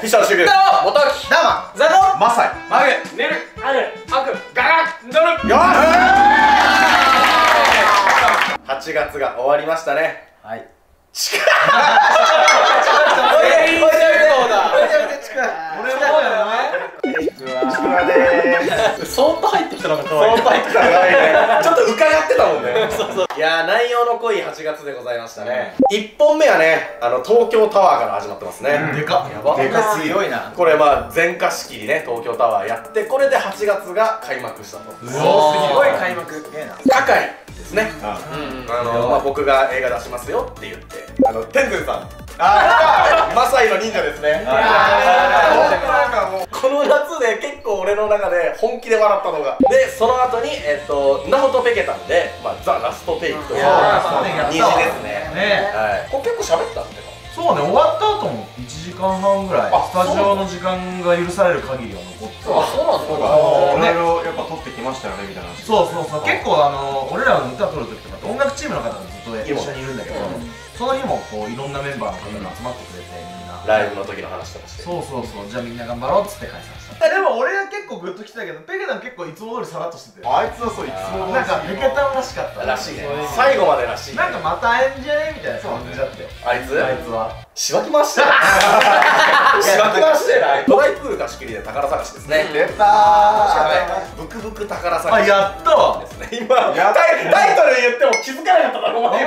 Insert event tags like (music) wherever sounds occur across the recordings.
フィッシャーシュグ元木ダマザコマサイ。マグネルアルアクガラドルよし8月が終わりましたね。はい。近い。(laughs) おいおいそうだ俺もやなちくわでーすそーっと入ってきたのが可そ愛いう入ってたのがいいね。ちょっと伺ってたもんね。そうそういやー内容の濃い8月でございましたね。1本目はねあの東京タワーから始まってますね。でかっ。やば。でかすぎ強いな。これまあ全貸し切りね東京タワーやってこれで8月が開幕したと。うすごい開幕。すげえな。係ですね。うん。あのまあ、僕が映画出しますよって言って。あの天然さんあマサイの忍者ですね。あこの夏で結構俺の中で本気で笑ったのが。でその後にえっとナホトペケタンで、まあ、ザ・ラストテイクという虹ですね。ね。はい。これ結構喋ったんだよそうね終わった後も1時間半ぐらいあスタジオの時間が許される限りは残ってあそうなんそうだか。いろいろやっぱ撮ってきましたよねみたいな。そうそうそう。結構あの俺らの歌撮る時とかって音楽チームの方がずっと一緒にいるんだけどその日もこういろんなメンバーの方が集まってくれてみんな。ライブの時の話とかして。そうそうそう。じゃあみんな頑張ろうっつって解散した。でも俺は結構グッときたけどペケタン結構いつも通りさらっとしてて。あいつはそういつもなんかペケタンらしかった。らしいね。最後までらしいね。なんかまた会えんじゃね？みたいな感じだって。あいつ？あいつはしばき回して。る (laughs) しばき回して。るドライプール貸し切りで宝探しですね。出たブクブク宝探し。あやったわですね。今タイタイトル言っても気づかなかっただろお前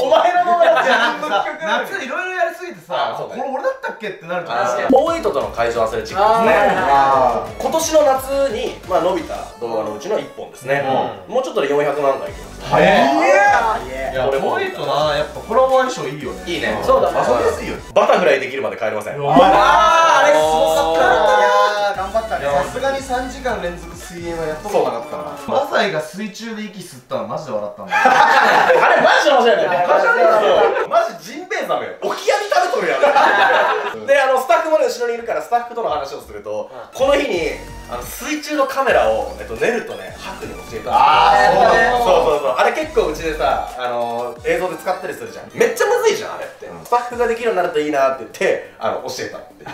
お前の名前いやなん。かさ夏いろいろやりすぎてさこれ俺だったっけってなるとあさー大糸との会場アスレチックですね。あ今年の夏に、まあ、伸びた動画のうちの1本ですね、もうちょっとで400万回いきます早いいやこれイとな。やっぱコラボ相性いいよね。いいね。そうだね。遊びやすいよ。バタフライできるまで帰れません。あああれすごかった。いやー頑張ったね。さすがに3時間連続水泳はやったことなかったな。マサイが水中で息吸ったのマジで笑ったん。(laughs) だよあれマジで面白いねマジジンベエザメよ。オキアミ食べとるやんのスタッフもね後ろにいるからスタッフとの話をするとこの日にあの水中のカメラを、えっと、ネルとねハクに教えたあーそうねそうそうそう。あれ結構うちでさあの映像で使ったりするじゃん。めっちゃむずいじゃんあれって、スタッフができるようになるといいなって言ってあの教えたって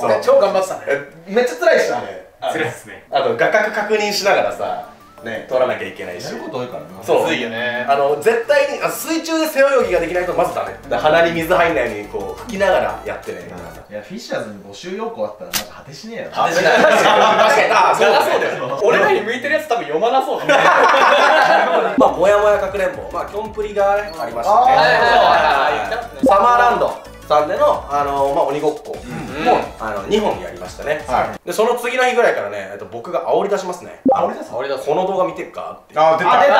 そう。超頑張ってたね。えめっちゃ辛いっしょあれ。あのですね。あと画角確認しながらさね。撮らなきゃいけないし。やること多いからな。そう。ね。あの絶対にあ水中で背泳ぎができないとまずダメ。だ鼻に水入んないようにこう吹きながらやってね。いやフィッシャーズに募集要項あったらマジ果てしねえよ。確かに。確かに。あそうだそうだよ俺らに向いてるやつ多分読まなそうだね。まあもやもやかくれんぼ。まあキョンプリがねありましたね。サマーランドさんでのあのまあ鬼ごっこうんもあの2本やりましたね。はでその次の日ぐらいからねえっと僕が煽り出しますね。あ俺だ俺だこの動画見てるかって。あ出た。あ出た。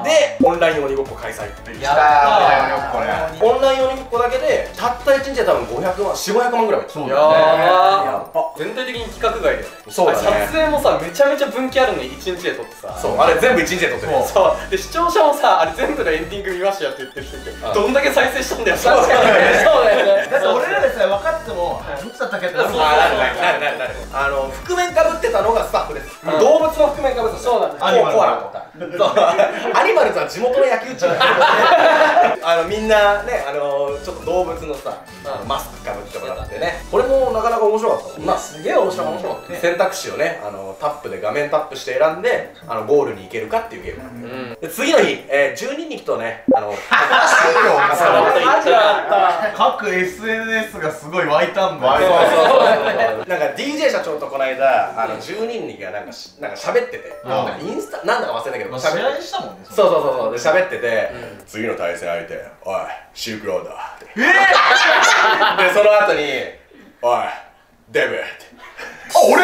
あでオンライン鬼ごっこ開催って来たよこれオンライン鬼ごっこだけでたった1日で多分500万4500万ぐらいはそうやだね。ばー。全体的に企画外だよ。そうだね。撮影もさめちゃめちゃ分岐あるのに1日で撮ってさ。そうあれ全部1日で撮ってる。そう。そうで視聴者もさあれ全部のエンディング見ましたよって言ってる人いてあどんだけ再生したんだよ。確かに。そうだよねだって俺らでさえ分かってもどっちだったっけってなるもん。あなるなるなるなるあの覆面かぶってたのがスタッフです、動物の覆面かぶってたそうだねアニマルコアラ。とかそう。(laughs) アニマルズは地元の野球チームあのみんなねあのちょっと動物のさ、あのマスクかぶってもらってね。これもなかなか面白かったもんなすげえ面白い面白かったね。選択肢をね。あのタップで画面タップして選んであのゴールに行けるかっていうゲーム。なん。で次の日、えー、12人とねあのさらっと言っちゃった各 SNS がすごい湧いたんだ湧いよたなんか DJ 社長とこの間あの12人がなんかしなんか喋ってて、ん。なんかインスタなんだか忘れたけどまあ喋って。試合したもんねそうそうそうそう。で喋ってて、うん。次の対戦相手おいシルクロード。ってでその後においデブ。ってあ俺？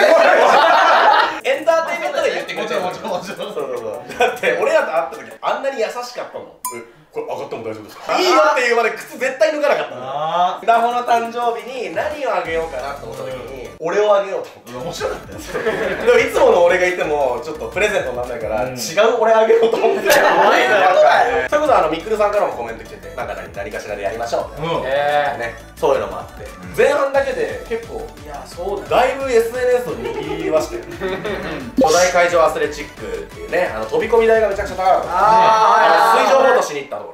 エンターテインメントで言ってくれてる。もちろんもちろんもちろん。そうそうそう。だって俺らと会った時あんなに優しかったのえこれ上がっても大丈夫ですか？いいよっていうまで靴絶対脱がなかったの。あラホの誕生日に何をあげようかなと思った時に俺をあげようと思って。あ面白かった。よでもいつもの俺がいてもちょっとプレゼントにならないから、うん。違う俺あげようと思って。たよ前のことだよそれこそあのみくるさんからもコメント来ててなんか何何かしらでやりましょうみたいな。うん。えね、そういうのもあって、前半だけで結構ーいやそうだだいぶ SNS を握りましたよ巨大会場アスレチックっていうねあの飛び込み台がめちゃくちゃ高かった。水上ボートしに行ったところ。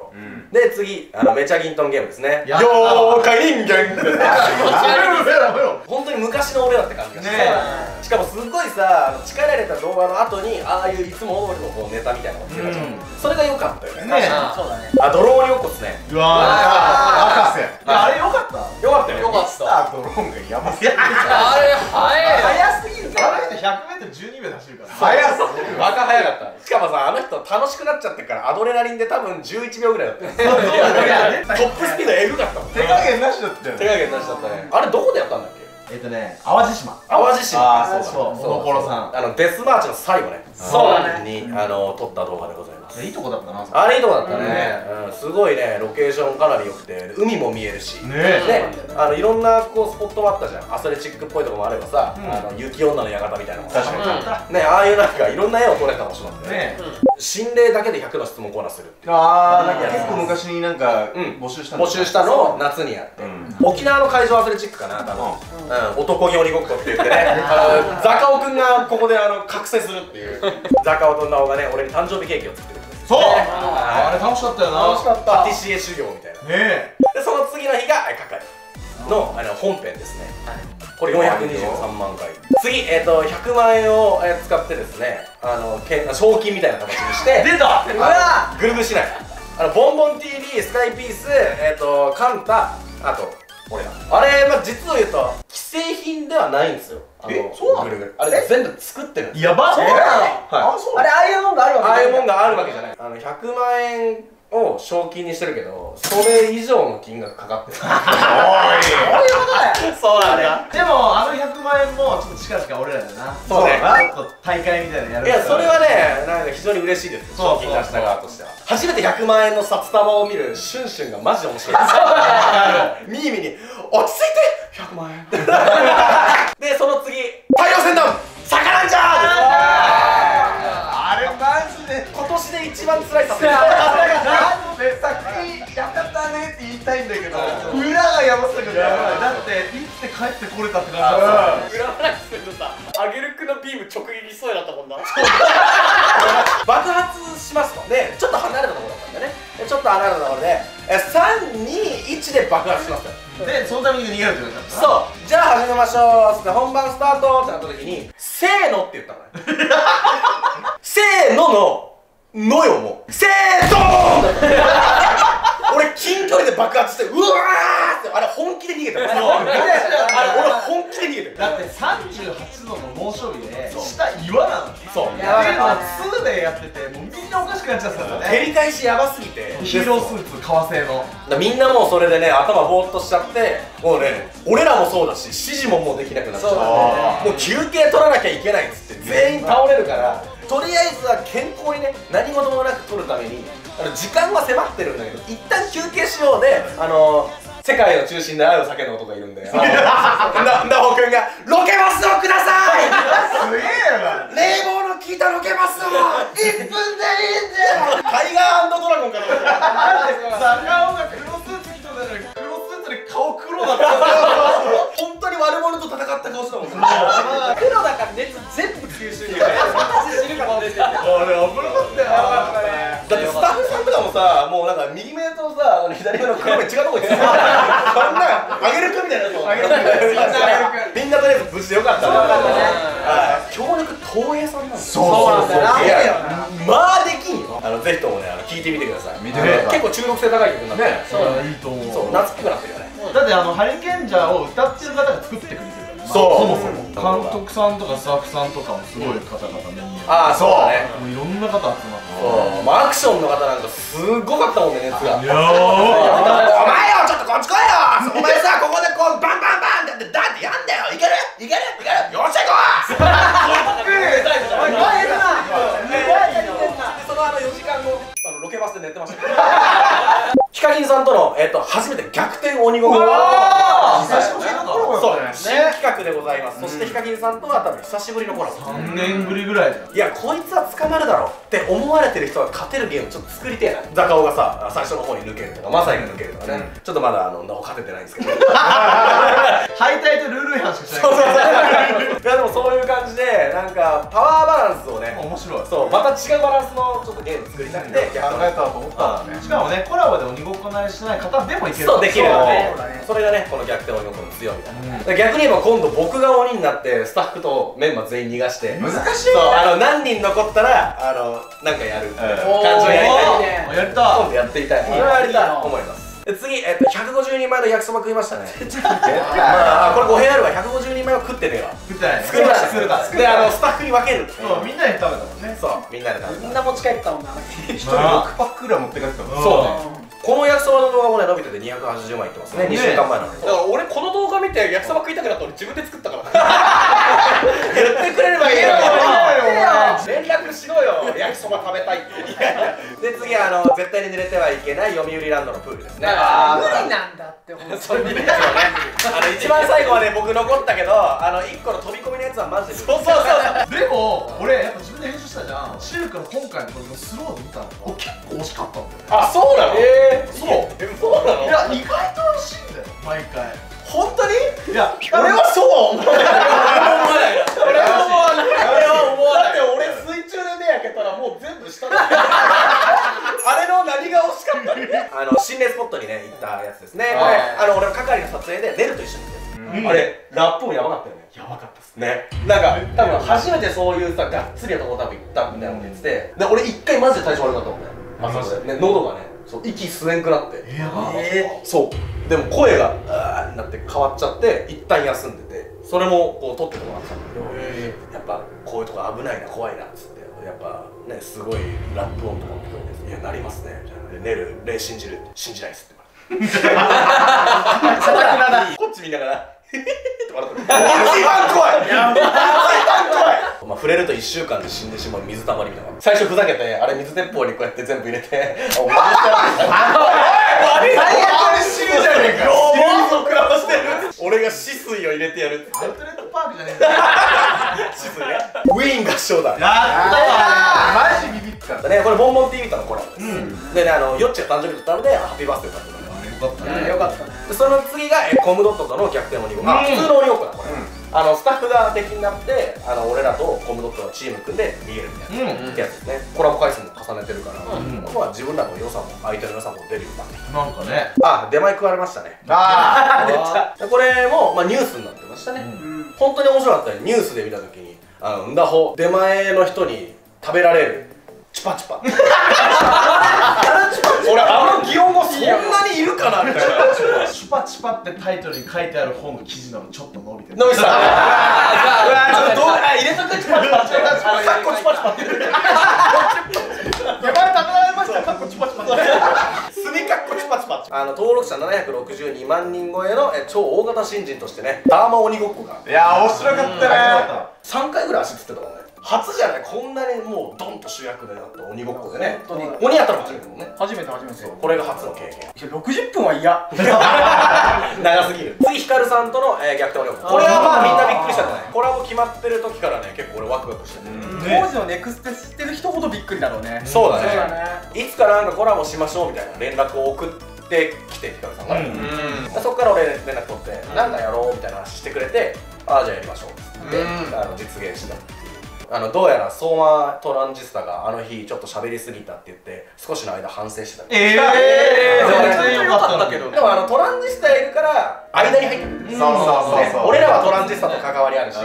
うんで次あのメチャギントンゲームですね。や妖怪人間本当に昔の俺だって感じがして、ねしかもすっごいさ力入れた動画の後にああいういつも通りのこうネタみたいなのそれが良かったよね。ねそうだね。あドローン鬼ごっこっすね。うわ博士。あれよかった。よかったよ。よかっスタードローンがやばすぎる。たあれ早い。早すぎるあの人 100m12 秒で走るから。速すぎる。バカ早かった。しかもさあの人楽しくなっちゃってからアドレナリンで多分11秒ぐらいだったよトップスピードエグかったもん手加減なしだったよ手ね加減なしだったね。あれどこでやったんだっけ？えっとね淡路島。淡路島。あーそうモノコロさん。あのデスマーチの最後ね。そうだね。にあの撮った動画でございますいいとこだったなあれいいとこだったね、うん、すごいねロケーションかなり良くて海も見えるし。ねであのいろんなこうスポットもあったじゃん。アスレチックっぽいとこもあればさ、うん。あの雪女の館みたいなのも確かに。うんねああいうなんかいろんな絵を撮れた場所なんでねね心霊だけで100の質問コーナーするあー。なんか結構昔になんかうん。募集したんだ募集したのを夏にやって、うん。沖縄の会場アスレチックかな多分、うん。男気鬼ごっこって言ってね。(laughs) あのザカオくんがここであの覚醒するっていう。ザカオとナオがね俺に誕生日ケーキを作ってくれてそう。ああれ楽しかったよな。楽しかった。パティシエ修行みたいな。ねでその次の日がえ係のあの本編ですね。これ423万回。次、えー、と100万円を、えー使ってですねあのけん賞金みたいな形にして出た。うわ。ぐるぐるしない。あのボンボン TV スカイピースえっ、とカンタあと俺ら。あれ、まあ、実を言うと既製品ではないんですよえそうなの？あれ全部作ってるんですやばそうなの？はい。あそうあれああいうもんがあるわけああいうもんががあるわけじゃない。あの100万円を賞金にしてるけどそれ以上の金額かかってる。おい。(laughs) そういうこと (laughs) そうなんだ。でもあの100万円もちょっと近々俺らだよな。そうね。大会みたいなのやるいやそれはねなんか非常に嬉しいです。そう賞金出した側としては。初めて100万円の札束を見るシュンシュンがマジで面白い。で (laughs) すミーミーに「落ち着いて100万円」(laughs) でその次「太陽船団魚じゃあれマジで今年で一番辛い撮影なんで作品やったねって言いたいんだけど裏がやばすぎるだって生きて帰ってこれたって感じだ裏話するとさ。アゲルクのビーム直撃しそうになったもんな。(laughs) 爆発しますと。でちょっと離れたところだったんだね。でちょっと離れたところでえ321で爆発しますよでそのために逃げるって言われたそう。じゃあ始めましょう。つって本番スタートってなった時にせーのって言ったのね。(laughs) せーのののよも。うせードーン俺近距離で爆発してうわーってあれ本気で逃げてるあれ俺本気で逃げてるだって38度の猛暑日で下岩なのそう。やばいの2でやっててもうみんなおかしくなっちゃってたんだ照ねり返しやばすぎて。ヒーロースーツ革製の。みんなもうそれでね頭ぼーっとしちゃってもうね俺らもそうだし指示ももうできなくなっちゃってもう休憩取らなきゃいけないっつって全員倒れるからとりあえずは健康にね何事もなく取るためにあの時間は迫ってるんだけど一旦休憩しようであの世界の中心で愛を叫ぶ男がいるんであのななおくんが「ロケバスをください!」すげえな。冷房の効いたロケバスを1分でいいんだよ。タイガードラゴンかな坂尾が黒スーツ着てた顔黒だった本当に悪者と戦った顔してたもん。黒だから熱全部吸収してる。死ぬかも出てるあれ危なかったよだってスタッフさんとかもさもうなんか右目とさ左目の黒目違うとこ行ってさそんなあげるくみたいなやつも。あげるくみんなとりあえず無事でよかったねはい。強力東映さんなんですよそうなんだよ。ないやまあできんよ。あのぜひともねあの聞い。てみてください。結構中毒性高い曲にな。ってね。そう。いいと思う夏っぽくなってるよねだってあのハリケンジャーを歌ってる方が作ってくれてるから。そう。そもそも。監督さんとかスタッフさんとかもすごい方々ねああそうだね。もういろんな方集まって。そう。まあアクションの方なんかすごかったもんね熱が。いやー。(laughs) お前よちょっとこっち来いよ。お前さここでこうバンバンバンってやってやんだよ。いける？いける？いける？よっしゃ行こう。(laughs) おい前だな。でそのあの4時間後あのロケバスで寝てましたヒカキンさんとの、えっと初めて逆転鬼ごっこ。久しぶりの頃そうね。新企画でございます、そしてヒカキンさんとは多分久しぶりのコラボ。3年ぶりぐらいじゃんい。やこいつは捕まるだろうって思われてる人が勝てるゲームちょっと作りてえな。ザカオがさ最初の方に抜けるとかマサイが抜けるとかね、ちょっとまだあの勝ててないんですけど。(laughs) 敗退とルール違反しかしない。そうそうそう。いやでもそういう感じでなんかパワーバランスをね面白い。そうまた違うバランスのちょっとゲーム作りたくて考えたと思ったらね。しかもねコラボで鬼ごっこ慣れしてない方でもいける。そうできる。よねそうだね。それがねこの逆転鬼ごっこの強みだ、で逆に言えば今度僕が鬼になってスタッフとメンバー全員逃がして。難しいそうあの何人残ったらあのなんかやる感じをやりたいいいねあやりた今度やっていたいそれはやりたい。と思いますで次、えっと、150人前の焼きそば食いましたね。まああこれ語弊あるわ。150人前は食ってねえわ。食ってないね。作りました。作るかであのスタッフに分ける。そうみんなで食べたもんね。そうみんなで食べた。みんな持ち帰ったもんな。一人6パックぐらい持って帰ってたのそうねこの焼きそばの動画もね伸びてて280万いってますね。ね。2週間前なのにだから俺この動画見て焼きそば食いたくなった俺自分で作ったから。(laughs) 言ってくれればいいよ。(laughs) 連絡しろよ。焼きそば食べたいって。で次あの絶対に濡れてはいけない読売ランドのプールですね。あー。無理なんだって思そう無理ですよね。(laughs) あの一番最後まで僕残ったけどあの1個の飛び込みのやつはマジで。そうそうそうでも俺やっぱ自分で編集したじゃん。シルクの今回のこのスローで見たの俺結構惜しかったんだよね。あそうなの？えー、そう。えそうなの？いや意外と惜しいんだよ。毎回。本当に？いや俺はそうは思わない俺は思わない。俺は思わない。だって俺水中で目開けたらもう全部下だあれの何が惜しかったのあの心霊スポットにね行ったやつですね。これあの俺の係の撮影でネルと一緒に行ってうん。あれラップもやばかったよね。やばかったっすね。なんか多分初めてそういうさがっつりやとこ多分行ったみたいなこと言ってて。で俺一回マジで体調悪かったもんね。あそこでね。喉がねそう息吸えんくなって。えやばそう。でも声があーになって変わっちゃって一旦休んでてそれもこう撮ってもらってたんだけどやっぱこういうとこ危ないな怖いなっつって。やっぱねすごいラップ音とかも聞こえて「いやなりますね」みたいな。で「寝る霊信じる」信じないっす」って言われて。(laughs) (laughs) こっち見ながら「へへへ」って笑ってる。一番怖い一番怖いまあ触れる。と1週間で死んでしまう水たまりみたいな最初ふざけてあれ水鉄砲にこうやって全部入れて「お前最悪に死ぬじゃねえかよう食らわしてる。俺が死水を入れてやる。アウトレットパークじゃねえんだよ死水ねウィーン合唱団やったマジビビったねこれボンボン TV とのコラボです、でねあのヨッチが誕生日だったのでハッピーバースデーだったったねよかったその次がえコムドットとの逆転鬼ごっこ、あうん。普通の鬼ごっこだこれ、あのスタッフが敵になってあの俺らとコムドットのチーム組んで逃げるみたいな、うん。ってやつですね。コラボ回数も重ねてるから、んまあ自分らの良さも相手の良さも出るようになってきた。なんかね。あ出前食われましたね。あで (laughs) これも、まあ、ニュースになってましたね、うん。本当に面白かったよニュースで見た時にあのんだほ。出前の人に食べられる。チュパチュパ俺あの擬音語そんなにいるかなみたいな。チュパチュパってタイトルに書いてある本の記事なのちょっと伸びてる。飲みさんうわちょっと動画入れとくチュパチュパってカッコチュパチュパってやばい食べられました。かっこチュパチュパ墨カッコチュパチュパあの登録者762万人超えのえ超大型新人としてね。ダーマ鬼ごっこが。いや面白かったね。3回ぐらい足つってたもんね初じゃないこんなにもうドンと主役でなった鬼ごっこでね。本当に。鬼やったの初めてだもんね。初めて初めて。これが初の経験。いや60分は嫌 (laughs) 長すぎる。次ヒカルさんとの、えー逆転鬼ごっここれはまあみんなびっくりしたんじゃない？コラボ決まってる時からね結構俺ワクワクしてて、当時のネクステ知ってる人ほどびっくりだろうね。そうだね。ね。いつかなんかコラボしましょうみたいな連絡を送ってきてヒカルさんが、うん。でそこから俺連絡取って、なんかやろうみたいな話してくれてああじゃあやりましょうって、うん。あの実現したあのどうやら相馬トランジスタがあの日ちょっと喋りすぎたって言って少しの間反省してたみたいええー。全然よかったけど。でもあのトランジスタいるから間に入ってるそうそうそうそう俺らはトランジスタと関わりあるし、うん。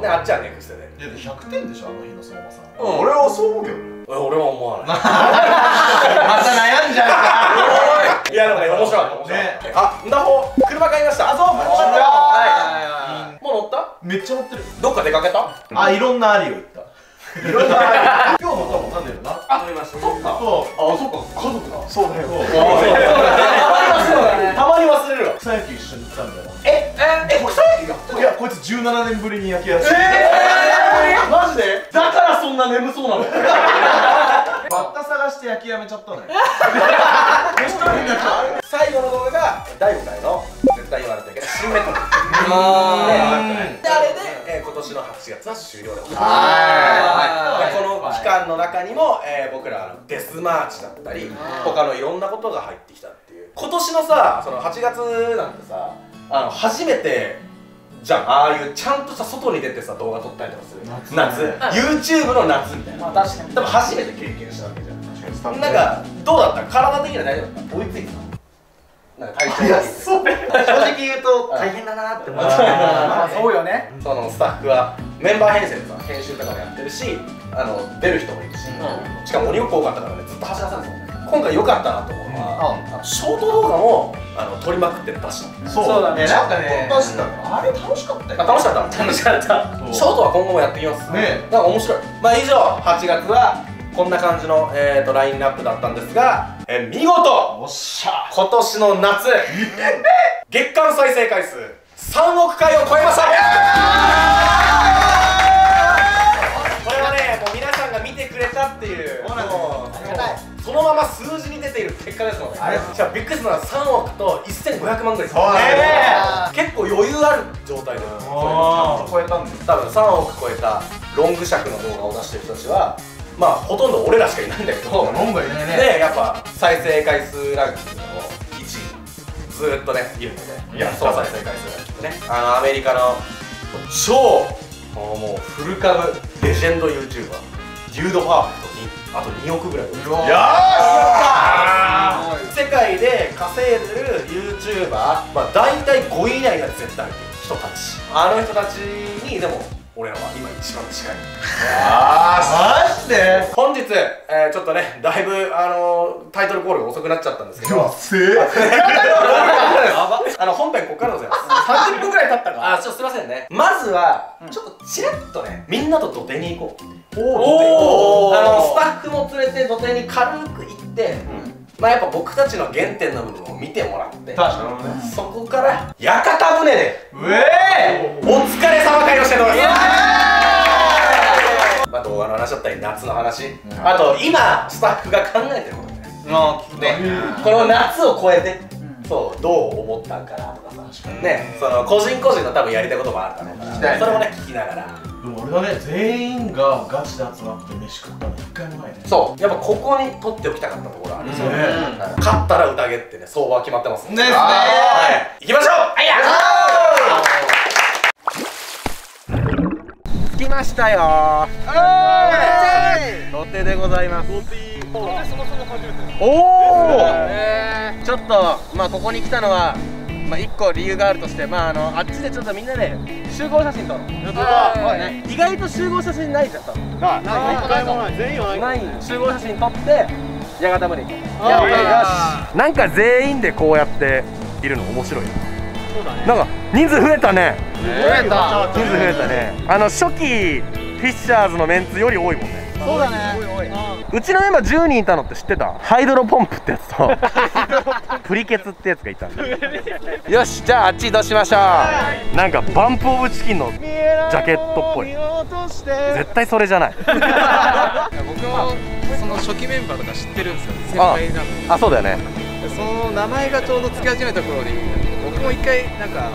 ね、あっちはネクストで。いや100点でしょあの日の相馬さん。うん。俺はそう思うけどえ俺は思わない。(laughs) また悩んじゃう (laughs) い。やでもね面白かった面白かった。あんだほ車買いました。あそうはいもう乗っためっちゃ乗ってる。どっか出かけた？あいろんなアリを行った。いろんなアリ。今日も多分なんでるな。あ乗りましたそっか。そあそっか家族だ。そうだよ。たまに忘れるわ。草野球一緒に行ったんだよ。えええ草野球がいやこいつ17年ぶりに野球やってるえー、マジでだからそんな眠そうなのバッタ探して野球やめちゃったのよ最後の動画が第5回の言われたけど新メトロ。あでであれで、えー今年の8月は終了でございます。はい。でこの期間の中にも、えー僕らあのデスマーチだったり他のいろんなことが入ってきたっていう。今年のさその8月なんてさあの初めてじゃん。ああいうちゃんとさ外に出てさ動画撮ったりとかする。夏 YouTube の夏みたいな。まあ確かに。多分初めて経験したわけじゃん。なんかどうだった？体的には大丈夫だった？追いついてた？なんか体調いやそう正直言うと大変だなって思っまあたそうよね。そのスタッフはメンバー編成でさ編集とかもやってるしあの出る人もいるし、しかも鬼ごっこ多かったからねずっと走らされてたもん。ね今回良かったなと思うのは、あのショート動画もあの撮りまくって出したそうそうだねえなんかね出したあれ楽しかったよあ楽しかった。楽しかったショートは今後もやっていきます。ねなんか面白い。まあ以上8月はこんな感じの、えー、とラインナップだったんですが、えー見事！おっしゃ。今年の夏。月間再生回数3億回を超えました。これはねもう皆さんが見てくれたっていう。そのまま数字に出ている結果ですので。じゃあびっくりするのは3億と1500万ぐらいです。そうなんです。結構余裕ある状態であー。超えたんです。多分3億超えたロング尺の動画を出してる人たちはまあほとんど俺らしかいないんだけど。ロングいないね。でやっぱ再生回数ランキングの1位ずーっとねいるのでいや総再生回数ランキングね。あのアメリカの超もうフル株レジェンド YouTuber デュードパーフェクトにあと2億ぐらい。いるよーし世界で稼いでる YouTuber まあ大体5位以内が絶対入ってる人たち。あの人たちにでも俺らは今一番近いあーマジで？本日、えーちょっとねだいぶあのタイトルコールが遅くなっちゃったんですけど。せあの本編ここからでございます。30分ぐらい経ったか。あちょっとすいませんね。まずは、ちょっとチラッとねみんなと土手に行こう。おー。あのスタッフも連れて土手に軽く行って、まあやっぱ僕たちの原点の部分を見てもらって確かにね。そこから屋形船でうえお疲れ様会をしております。まあ動画の話だったり夏の話、あと今スタッフが考えてることね。あ聞くね。この夏を超えて、そうどう思ったんかなとかさ。ね。その個人個人の多分やりたいこともあるだろうから。それもね聞きながらでも俺はね全員がガチで集まって飯食ったの一回もないね。そう。やっぱここに取っておきたかったところあるんですよ、ねはい勝ったら宴ってね相場は決まってますん。ですね。はい。行きましょう。はい。や着きましたよ。土手でございます。おおちょっとまあここに来たのはまあ一個理由があるとしてまああのあっちでちょっとみんなで集合写真撮ろう。ね。意外と集合写真ないじゃん多分ない。ない。全員はない。集合写真撮って八幡まで行こうやよし。なんか全員でこうやっているの面白い。そうだね。なんか人数増えたね。増えた。人数増えたね。あの初期フィッシャーズのメンツより多いもんねそうだね。うちのメンバー10人いたのって知ってた？ハイドロポンプってやつと。(laughs) プリケツってやつがいたんだ。よしじゃああっち移動しましょう。なんかバンプオブチキンのジャケットっぽい。絶対それじゃない。(laughs) 僕もその初期メンバーとか知ってるんですよ。先輩なの。にあそうだよね。その名前がちょうどつき始めた頃に僕も一回なんか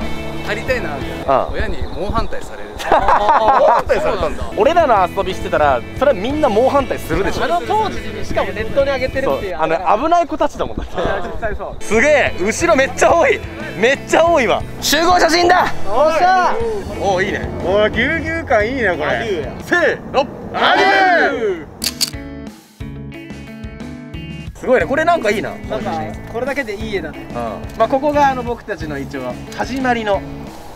入りたいなみたいうんな親に猛反対される。(laughs) 反対されたんだ。俺らの遊びしてたらそれはみんな猛反対するでしょ。あの当時にしかもネットに上げてるっていう。あの危ない子たちだもんだって。絶対そう。すげえ後ろめっちゃ多い。めっちゃ多いわ。集合写真だ。おっしゃ。おおいいね。おいぎゅうぎゅう感いいねこれ。せーの。アリュすごいね。これなんかいいな。なんかこれだけでいい絵だね。うん。まあここがあの僕たちの一応。始まりの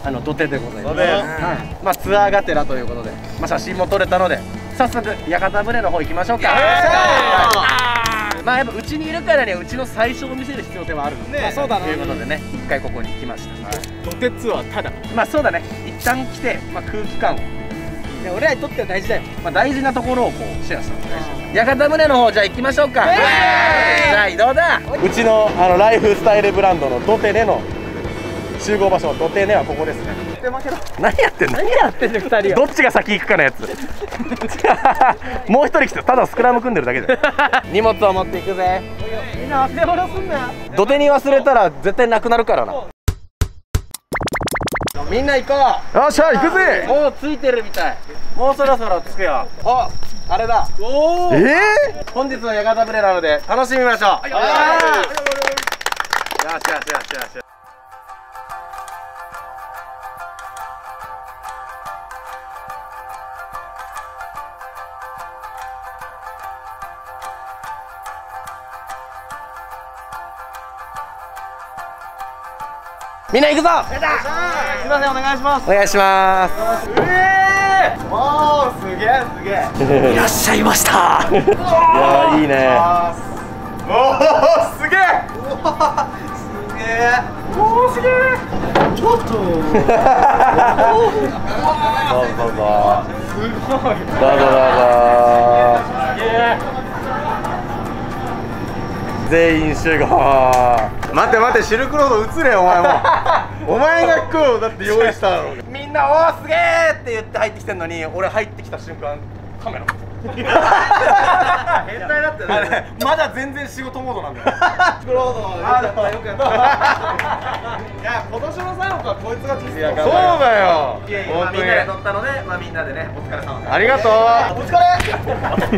あの土手でございます。はい。まあツアーがてらということで、まあ写真も撮れたので、早速屋形船の方行きましょうか。はいまあやっぱうちにいるからにはうちの最初を見せる必要性はあるので、まあそうだなということでね、一回ここに来ました。土手ツアーただまあそうだね。一旦来て、まあ空気感を、俺らにとっては大事だよまあ大事なところをこうシェアしたので、屋形船の方じゃあ行きましょうか。じゃあ移動だ。うちのあのライフスタイルブランドのドテネの集合場所ドテネはここですね。何やってんの？何やってんの二人は。どっちが先行くかのやつ。もう一人来てただスクラム組んでるだけじゃん荷物を持っていくぜ。みんな忘れ物すんなよ。土手に忘れたら絶対なくなるからな。みんな行こよっしゃ行くぜ。うもうついてるみたい。もうそろそろ着くよ。ああれだ。おおえ本日の屋形船なので楽しみましょう。よしよしよしよしみんな行くぞ！すいませんお願いします。お願いします。おーすげえすげえ。(laughs) いらっしゃいました。いやいいね。おおすげえ。すげえ。おおすげえ。ちょっと。どうぞどうぞどうぞ。どうぞ全員集合。待って待ってシルクロード映れお前もお前が今日だって用意したのみんな「おーすげえ!」って言って入ってきてんのに俺入ってきた瞬間カメラ。変態だってね。まだ全然仕事モードなんだよ。シルクロードあよくやった。いや今年の最後からこいつが人生そうだよ。本当に本当に。みんなで撮ったので、まあ、みんなでねお疲れ様ありがとう。お疲れ。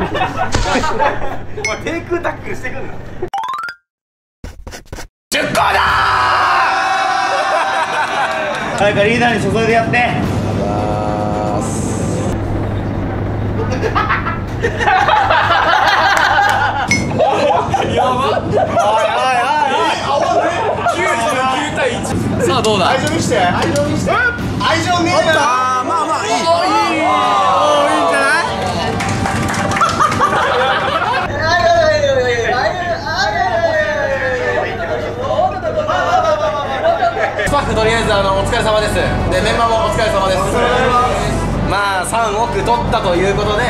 (laughs) お前低空タックルしてくんな誰かリーダーに注いでやって。さあどうだ？愛情見して。愛情見して。愛情ねえな3億取ったということで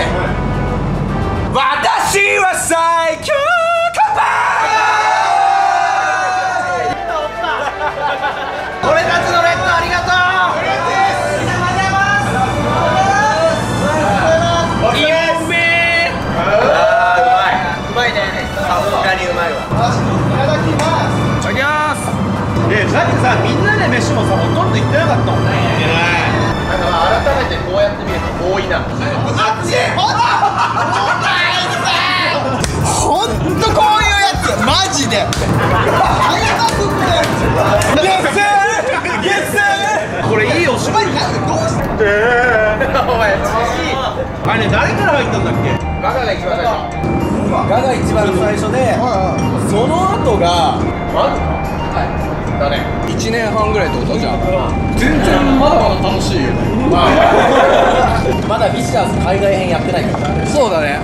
私は最強カバ俺たちのレッドありがとう。いいもんめあーうまいうまいねさす。がにうまいわいただきます。えだってさみんなで飯もさほとんど行ってなかったもんねやって見ると多いな。あっちほんとこういうやつマジで。ゲッセー！ゲッセー！これいいお芝居どうしてお前あれ誰から入ったんだっけ？ガガが一番最初。ガが一番最初でその後がマジかはいだね。1年半ぐらいってこと？じゃん全然まだまだ楽しいよまだビシャーズ海外編やってない。からそうだね。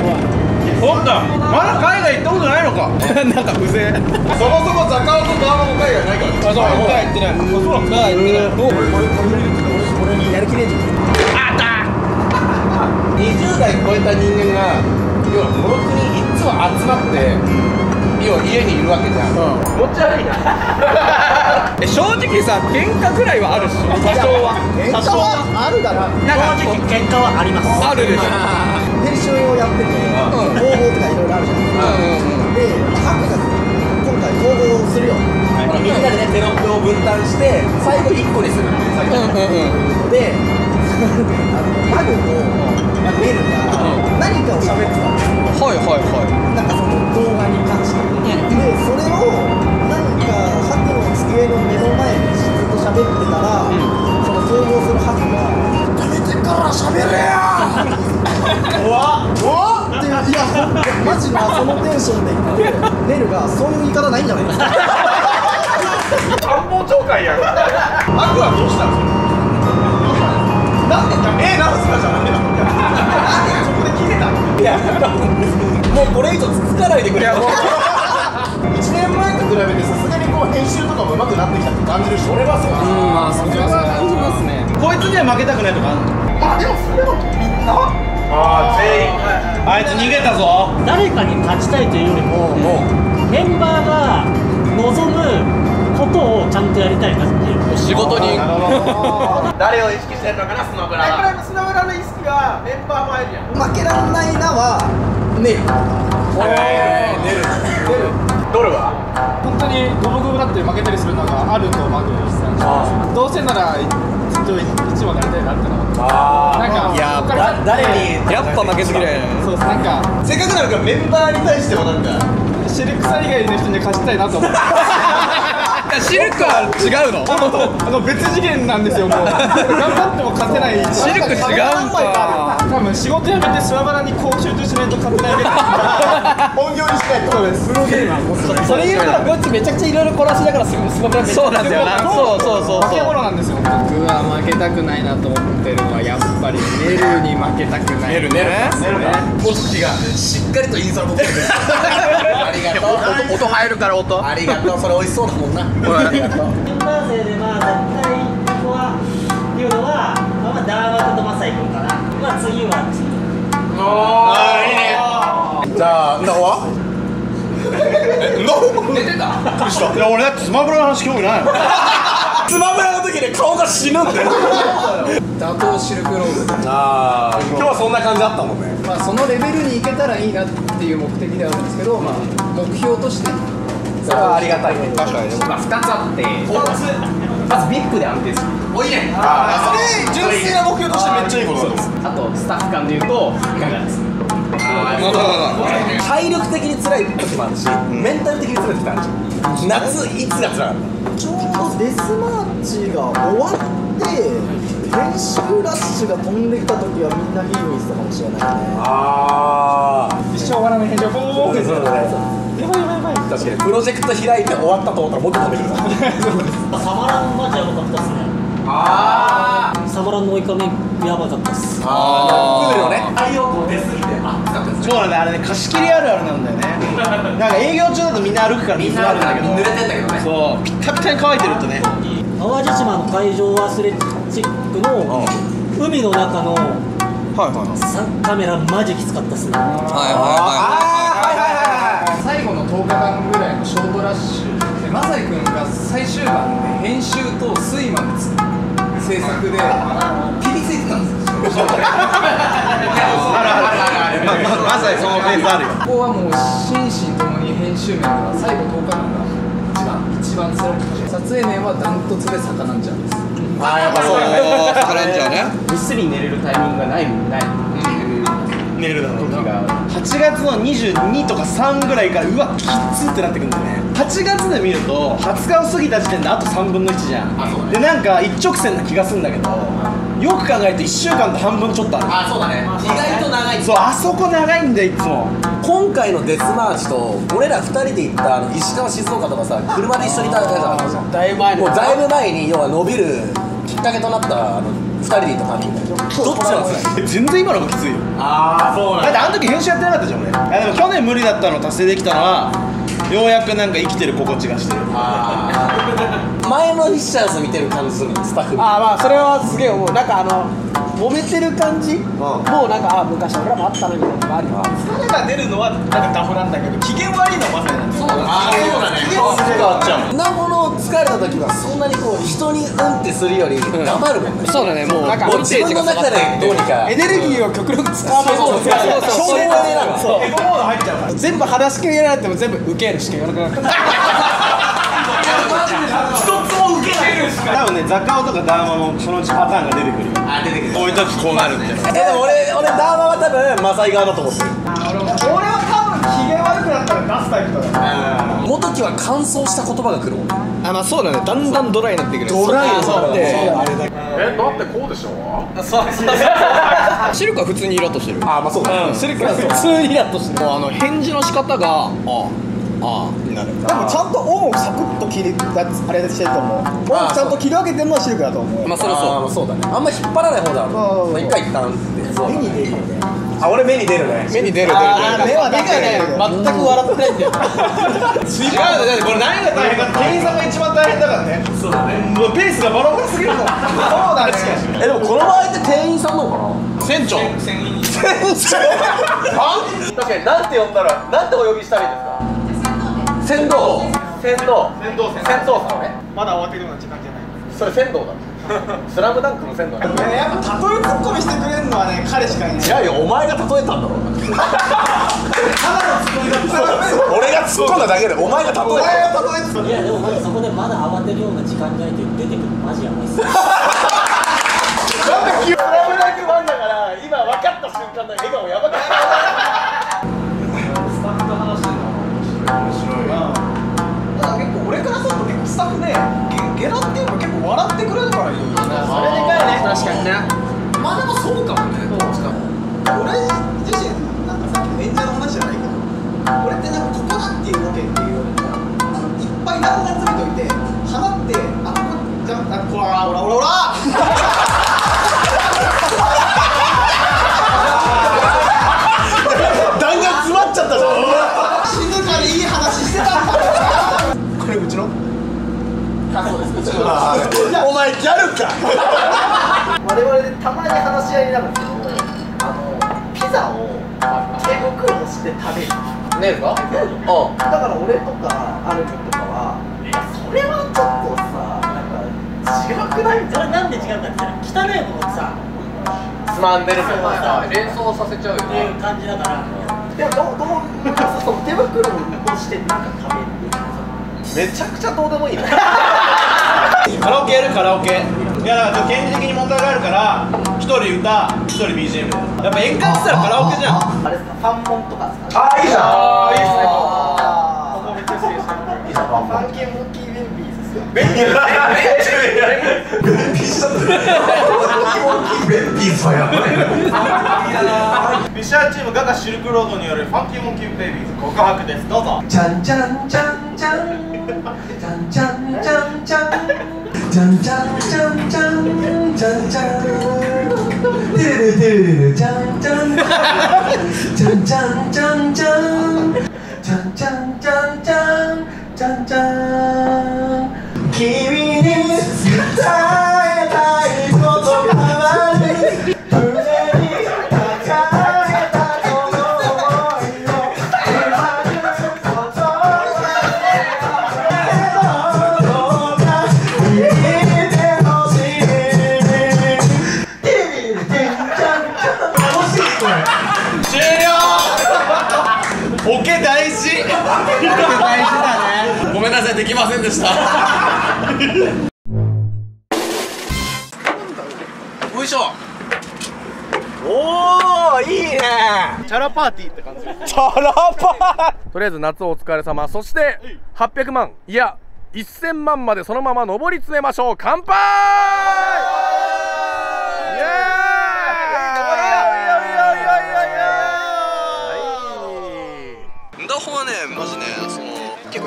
ほんとまだ海外行ったことないのか。(laughs) なんかうぜえそもそもザカオとガーマも海外ないから。あそう。一回行ってないそうなんだ。行ってない20代超えた人間が要はこの国にいつも集まって要は家にいるわけじゃん、持ち悪いな。(laughs) え正直さ喧嘩ぐらいはあるっしょ (laughs) 多少は。多少は。あるだろなんかこう喧嘩はあります。あるでしょ。編集をやってて統合とかいろいろあるじゃないですか。でハクが今回統合するよ。ほらみんなでねテロップを分担して最後1個にするっていう作業。であのマグとメルが何かを喋ってたんですよはいはいはいなんかその動画に関してでそれを何かハクの机の目の前でずっと喋ってたら、その統合するハクが「食べてから喋れや!」うわおっていういやマジなそのテンションで言ってメルがそういう言い方ないんじゃないですか官房長官やんアクはどうしたんですかなんでえなんすかじゃないのなんでそこで切れたの？もうこれ以上つつかないでくれよ。1年前と比べてさすがにこう編集とかも上手くなってきたって感じるし俺はそう。うんまあそれは感じますね。こいつには負けたくないとかあるの？まあでもそれはみんなああ全員。あいつ逃げたぞ。誰かに勝ちたいというよりも、メンバーが望むことをちゃんとやりたいなっていう。仕事に。誰を意識してるのかなスマブラは。スナブラの意識はメンバーも入るやん。負けらんないなはメルドルは？本当に五分五分だって負けたりするのがあるとマグさ。んどうせならずっと一番なりたいなってのあなんかいや誰にやっぱ負けず嫌いそうですなんかせっかくなのかメンバーに対してもなんか。シルクさん以外の人に勝ちたいなと思って (laughs) シルクは違うの？あの別次元なんですよもう。(laughs) 頑張っても勝てない。シルク違うんか。多分仕事辞めてスマブラにこう集中しないと勝てない本業にしないとそうです。プロゲーマーそれ言うたらこいつめちゃくちゃいろいろこなしながらすぐスマブラめっちゃそうなんだよな。そうそうそう化け物なんですよ。僕は負けたくないなと思ってるのはやっぱりネルに負けたくない。ネルね。ポッチが。しっかりとインスタ取ってる (laughs) がとう。音入るから音。ありがとう。それ美味しそうだもんな。ありがとう。メンバー勢でまあ絶対ここはっていうのは、まあ、まあダーワ君とマサイ君かな。まあ次は次。じゃあなおはえなお出てた？いや俺だってスマブラの話興味ない (laughs) スマブラの時に顔が死ぬんだよ。打倒シルクロード。ああ今日はそんな感じあったもんね。まあそのレベルに行けたらいいなっていう目的ではあるんですけど、まあ、目標として。それはありがたいね。確かにまあ2つあって。まず VIP で安定する。おいね。ああそれ純粋な目標としてめっちゃいいことだあとスタッフ間で言うといかがです体力的に辛い時もあるし、メンタル的に辛い時もあるじゃん。夏いつが辛かっちょうどデスマーチが終わって練習ラッシュが飛んできた時はみんないいミスたかもしれないね。たああ一生終わらない返事がボーンってそうだねやばいやばいやばい確かに。プロジェクト開いて終わったと思ったらもう一個飛んでくる。サマランマジやばかったっすね。あサマランの追い込みやばかったっす。ああ来るよね。太陽光出すぎてあそうなんだよ。あれね貸し切りあるあるなんだよね。なんか営業中だとみんな歩くから水があるんだけど。濡れてんだけどね。そうピッタピタに乾いてるとね。淡路島の海上アスレチックの海の中のはいはいさカメラマジきつかったっすね。最後の10日間ぐらいのショートラッシュでマサイ君が最終盤で編集と睡魔でつ制作でピリついてたんですよまさにそのフェーズあるよここはもう心身ともに編集面では最後10日間が一番一番辛くて撮影面はダントツで魚なんちゃうんですああやっぱそうだねカランチャーねぐっすり寝れるタイミングがないない寝るだろう時が8月の22とか3ぐらいからうわきつってなってくるんだよね8月で見ると20日を過ぎた時点であと3分の1じゃん、でなんか一直線な気がするんだけどよく考えると1週間と半分ちょっとある。あそうだね。意外と長い。そうあそこ長いんだよいつも。今回のデスマーチと俺ら2人で行ったあの石川静岡とかさ車で一緒にいたじゃん。だいぶ前もうだいぶ前に要は伸びるきっかけとなったあの2人で行った感じ。どっちなんですか？え全然今の方がきついよ。ああそうだ。ってあの時編集やってなかったじゃん俺。いやでも去年無理だったの達成できたのはようやくなんか生きてる心地がしてる。前の日シャーズ見てる感じするのスタッフあーまあそれはすげえ思う。なんかあの揉めてる感じ、もうなんかあ昔俺らもあったのにみたいなのがあるよ彼が出るのはなんかダホなんだけど機嫌悪いのはまさになんですよ。ああそうだね機嫌すげえ変わっちゃうなもの疲れた時はそんなにこう人にうんってするより黙るもんね、そうだねもうなんか自分の中でどうにか。エネルギーを極力使わないそうそうそうそう。そうそうエゴモード入っちゃう。から全部話しかけられても全部受けるしか言わなくなる多分ねザカオとかダーマもそのうちパターンが出てくる。よあ出てくる。こういう時こうなるってえでも俺俺ダーマは多分マサイ側だと思ってる俺は多分機嫌悪くなったら出すタイプだから元木は乾燥した言葉が来るもんねあまあそうだね。だんだんドライになってくる。ドライのそう。であれだシルクは普通にイラッとしてる。あまあそうだね。シルクは普通にイラッとしてる。もうあの返事の仕方がああなる。でもちゃんとオンをサクッと切りあれしてると思う。オンをちゃんと切り分けてるのはシルクだと思うまあそれはあーまあそうだね。あんま引っ張らない方だそうろ一回一旦ってそう目に出るよねあ俺目に出るね。目に出る出る目は出てね全く笑ってないんだよ。違うだってこれ何が大変か店員さんが一番大変だからね。そうだね。もうペースがバラバラすぎるのそうだね。えでもこの場合って店員さんなのかな？船長。確かになんて呼んだらなんてお呼びしたらいいですか？船頭。船頭。船頭船頭さんね。まだ終わってるような時間じゃないそれ船頭だ。スラムダンクの線路いややっぱ例えツッコミしてくれるのはね彼しかいない。違うよお前が例えたんだろ。俺が突っ込んだだけでお前が例えお前が例えいやでもまだそこでまだ慌てるような時間ないで出てくる。のマジやばいっす確かにね。まあでもそうかもね俺自身なんかさっきの演者の話じゃないけど俺ってなんかここだっていうロケっていうよりもいっぱい段がつめといて放ってあここじゃあこらほらほらほら (laughs) 弾丸詰まっちゃったじゃん静かにいい話してたんだよこれうちの？(laughs) お前ギャルか我々でたまに話し合いになるんですけどあのピザを手袋をして食べる。ねるかうんだから俺とかアルミとかはいやそれはちょっとさなんか違くない？それなんで違うかって言ったら汚いものをさ。つまんでるもんさ。連想させちゃうよっていう感じだから。なでもどうどうその手袋をしてなんか食べる？っていうかめちゃくちゃどうでもいいな (laughs) (laughs) カラオケやるカラオケいやだから権利的に問題があるから一人歌一人 BGM やっぱ演歌って言ったらカラオケじゃん。あれですか？ファンモンとかですか？あいいじゃん。あいいっすね。あここめっちゃ好きですいいじゃんファンキーモンキーベンビーズです。よベンビーベンビーしちゃったベンビーズはやばいビシャーチームガガシルクロードによるファンキーモンキーベイビーズ。告白です。どうぞ。じゃんじゃんじゃんじゃんじゃんじゃんじゃんじゃん 짠짠짠짠 짠짠 띠르르 짠짠 짠짠짠짠 짠짠짠짠 짠짠 기위는 できませんでした。よいしょ。おおいいね。チャラパーティーって感じ。チャラパーとりあえず夏お疲れ様。そして800万いや1000万までそのまま上り詰めましょう。乾杯！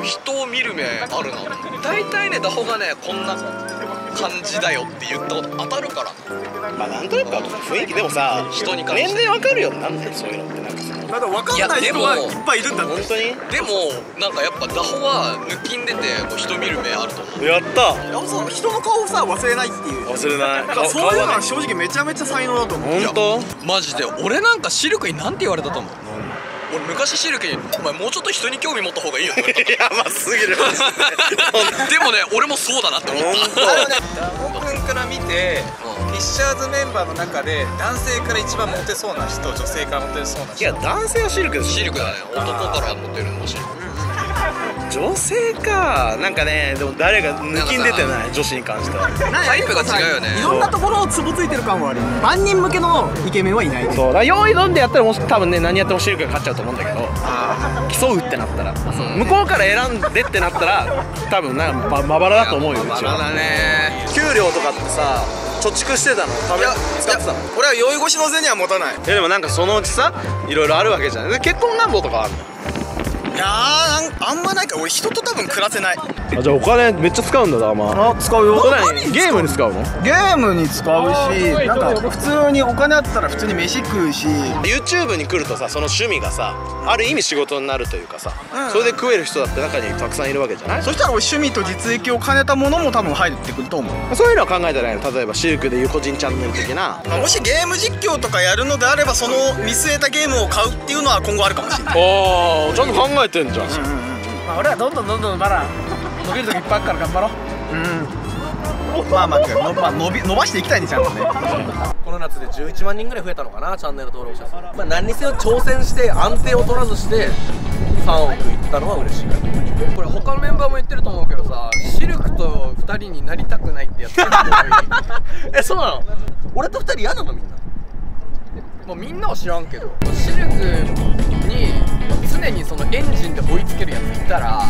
人を見る目あるな。大体ねダホがねこんな感じだよって言ったこと当たるから。まあなんとなく雰囲気でもさ人に関して。年齢わかるよ。なんだよそういうのってなんかさ。まだ分いやでもぱいいるんだ本当に？でもなんかやっぱダホは抜きんでてもう人見る目あると。思うやった。そう人の顔をさ忘れないっていう。忘れない。だからそういうのは正直めちゃめちゃ才能だと思う。本当？マジで。俺なんかシルクになんて言われたと思う？俺昔シルクに「お前もうちょっと人に興味持った方がいいよ」って言われた。(laughs) やばすぎる (laughs) でもね俺もそうだなって思った。僕君から見てフィッシャーズメンバーの中で男性から一番モテそうな人女性からモテそうないや男性はシルクですシルクだね。男からモテるのもシルク女性か。なんかねでも誰が抜きん出てない女子に関しては。タイプが違うよね。いろんなところをつぼついてる感はある。万人向けのイケメンはいない。そうだ用意どんでやったらもし多分ね何やってもシルクが勝っちゃうと思うんだけど。競うってなったら。向こうから選んでってなったら多分なんかままばらだと思うようちはまだね。給料とかってさ貯蓄してたの？食べ使ってたの？俺は酔い越しの銭は持たない。いやでもなんかそのうちさいろいろあるわけじゃん。で結婚願望とかあるいやあんまないか。ら俺人と多分暮らせない。あじゃあお金めっちゃ使うんだだまあ。あ使うよ。ゲームに使うの？ゲームに使うしなんか普通にお金あったら普通に飯食うし。YouTube に来るとさその趣味がさある意味仕事になるというかさ、それで食える人だって中にたくさんいるわけじゃない？そしたら俺趣味と実益を兼ねたものも多分入ってくると思う。そういうのは考えてないの。例えばシルクでいう個人チャンネル的な。もしゲーム実況とかやるのであればその見据えたゲームを買うっていうのは今後あるかもしれない。ああちゃんと考えてんじゃん、まあ俺はどんどんどんどんまだ伸びる時いっぱいあるから頑張ろう。まあまあのまあ伸び伸ばしていきたいねちゃんとね。この夏で11万人ぐらい増えたのかなチャンネル登録者数。まあ何にせよ挑戦して安定を取らずして3億いったのは嬉しい。これ他のメンバーも言ってると思うけどさシルクと2人になりたくないってやつ (laughs) えそうなの？俺と2人嫌なのみんな？もうみんなは知らんけどシルクに常にそのエンジンで追いつけるやついたら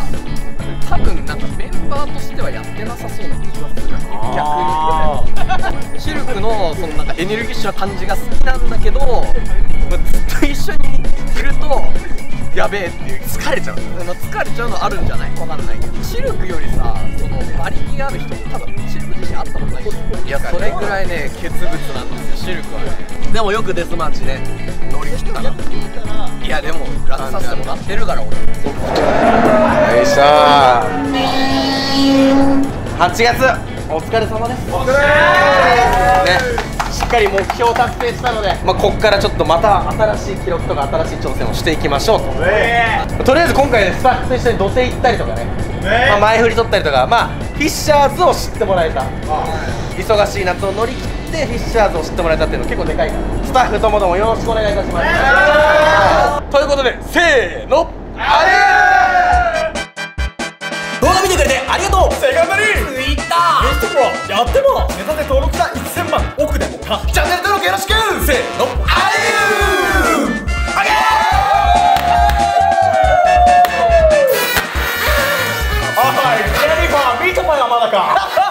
多分なんかメンバーとしてはやってなさそうな気がする逆にシルクのそのなんかエネルギッシュな感じが好きなんだけど、まあ、ずっと一緒にいるとやべえっていう。疲れちゃう、まあ、疲れちゃうのあるんじゃない？わかんないけど。シルクよりさその馬力がある人多分シル自身あったことないやそれぐらいね欠物なんですよ。シルクはね。でもよくデスマッチね。乗り切ったな。いやでもラッさせてもらってるから俺。よいしょ。8月お疲れ様です。お疲れ。ね。しっかり目標達成したので、まあ、ここからちょっとまた新しい記録とか新しい挑戦をしていきましょうと、とりあえず今回ねスタッフと一緒に土手行ったりとかね、まあ、前振り取ったりとか。まあフィッシャーズを知ってもらえた。忙しい夏を乗り切ってフィッシャーズを知ってもらえたっていうの結構でかいから。スタッフともどもよろしくお願いいたします。ということでせーの。あれ動画見てくれてありがとう。セカンダリー。Twitter やってもネタで登録者1000万億で。もかチャンネル登録よろしく。せーの。ありゆー。あげー。い。ジェニファー見たまよまだか。